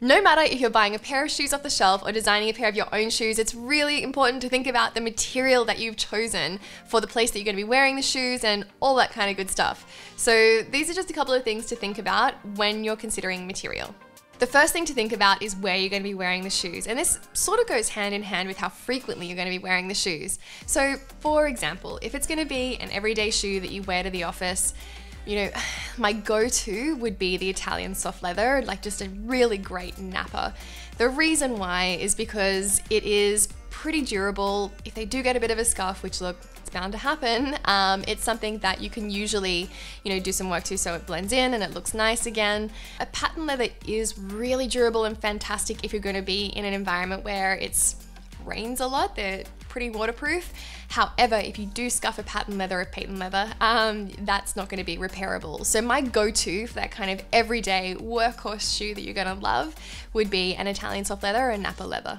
No matter if you're buying a pair of shoes off the shelf or designing a pair of your own shoes, it's really important to think about the material that you've chosen for the place that you're going to be wearing the shoes and all that kind of good stuff. So, these are just a couple of things to think about when you're considering material. The first thing to think about is where you're going to be wearing the shoes, and this sort of goes hand in hand with how frequently you're going to be wearing the shoes. So, for example, if it's going to be an everyday shoe that you wear to the office, you know, my go-to would be the Italian soft leather, like just a really great nappa. The reason why is because it is pretty durable. If they do get a bit of a scuff, which look, it's bound to happen, um, it's something that you can usually, you know, do some work to so it blends in and it looks nice again. A patent leather is really durable and fantastic if you're going to be in an environment where it's rains a lot. They're pretty waterproof. However, if you do scuff a patent leather or patent leather, um, that's not going to be repairable. So my go-to for that kind of everyday workhorse shoe that you're going to love would be an Italian soft leather or a Nappa leather.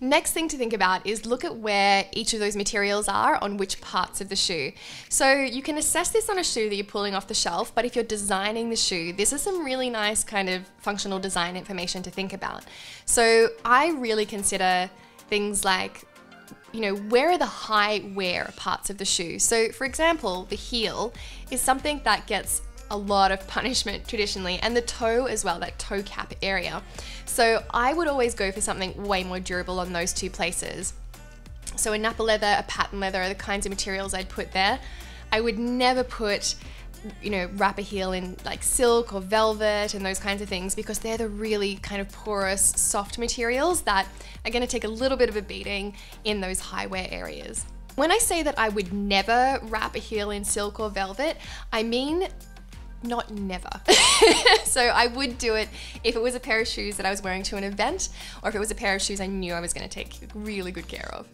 Next thing to think about is look at where each of those materials are on which parts of the shoe. So you can assess this on a shoe that you're pulling off the shelf, but if you're designing the shoe, this is some really nice kind of functional design information to think about. So I really consider things like you know, where are the high wear parts of the shoe? So, for example, the heel is something that gets a lot of punishment traditionally, and the toe as well, that toe cap area. So, I would always go for something way more durable on those two places. So, a nappa leather, a patent leather are the kinds of materials I'd put there. I would never put you know, wrap a heel in like silk or velvet and those kinds of things because they're the really kind of porous, soft materials that are going to take a little bit of a beating in those high wear areas. When I say that I would never wrap a heel in silk or velvet, I mean not never. so I would do it if it was a pair of shoes that I was wearing to an event or if it was a pair of shoes I knew I was going to take really good care of.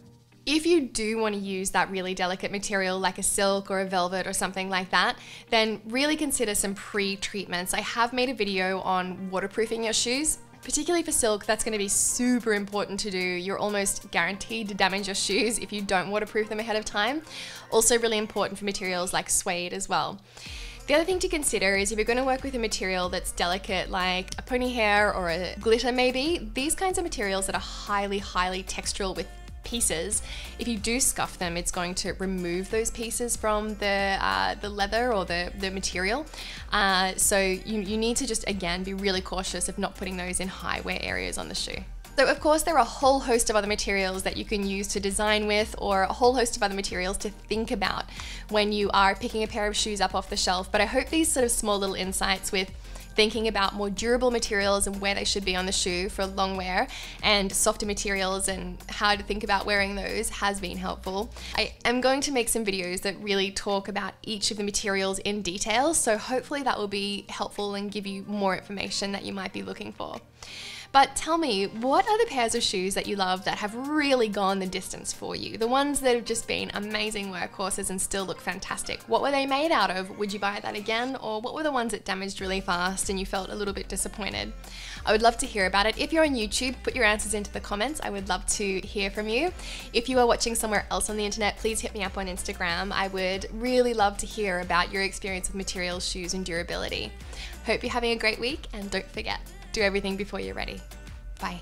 If you do want to use that really delicate material like a silk or a velvet or something like that, then really consider some pre-treatments. I have made a video on waterproofing your shoes particularly for silk, that's going to be super important to do. You're almost guaranteed to damage your shoes if you don't waterproof them ahead of time. Also really important for materials like suede as well. The other thing to consider is if you're going to work with a material that's delicate like a pony hair or a glitter maybe, these kinds of materials that are highly, highly textural with pieces, if you do scuff them, it's going to remove those pieces from the, uh, the leather or the, the material. Uh, so you, you need to just, again, be really cautious of not putting those in high wear areas on the shoe. So of course there are a whole host of other materials that you can use to design with or a whole host of other materials to think about when you are picking a pair of shoes up off the shelf. But I hope these sort of small little insights with thinking about more durable materials and where they should be on the shoe for long wear and softer materials and how to think about wearing those has been helpful. I am going to make some videos that really talk about each of the materials in detail, so hopefully that will be helpful and give you more information that you might be looking for. But tell me, what are the pairs of shoes that you love that have really gone the distance for you? The ones that have just been amazing workhorses and still look fantastic. What were they made out of? Would you buy that again? Or what were the ones that damaged really fast and you felt a little bit disappointed? I would love to hear about it. If you're on YouTube, put your answers into the comments. I would love to hear from you. If you are watching somewhere else on the internet, please hit me up on Instagram. I would really love to hear about your experience with materials, shoes, and durability. Hope you're having a great week and don't forget, do everything before you're ready. Bye.